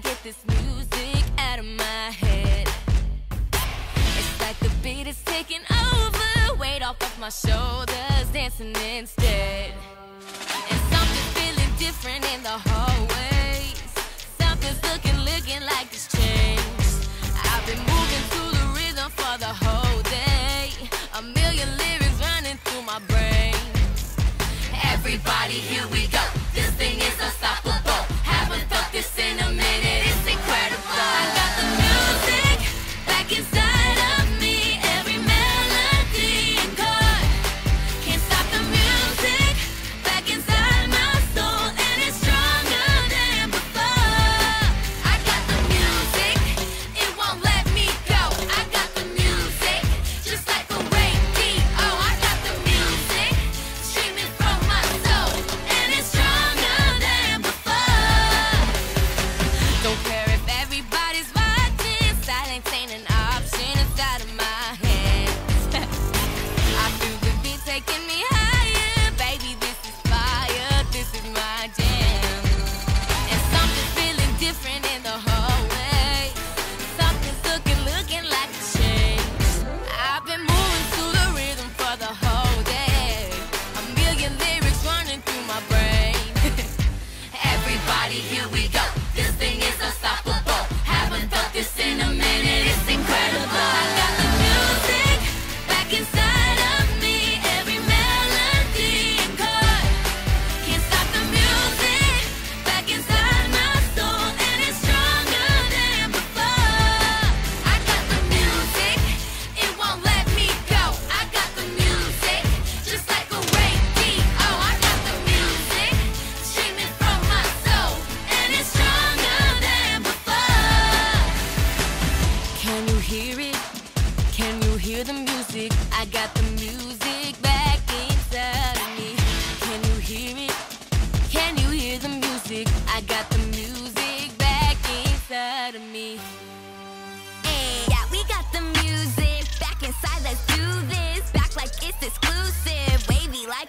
can't get this music out of my head. It's like the beat is taking over Weight off of my shoulders, dancing instead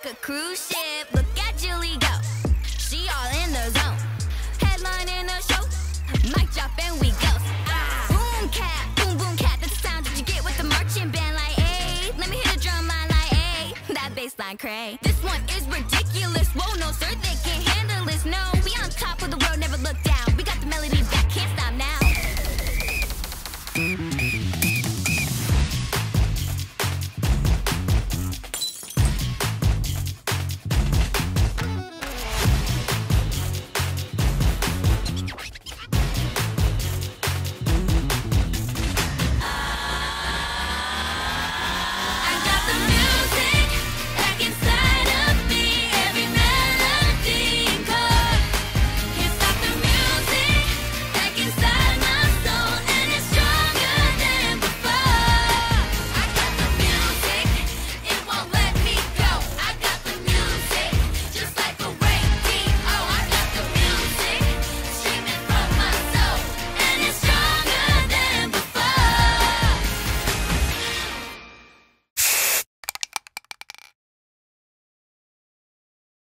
like a cruise ship. Look at Julie go. She all in the zone. Headline in the show. Mic drop and we go. Ah. Boom cat, boom boom cat. That's the sound that you get with the marching band. Like, hey, let me hit a drum line. Like, hey, that bass line cray. This one is ridiculous. Whoa, no sir, they can't handle this. No, we on top.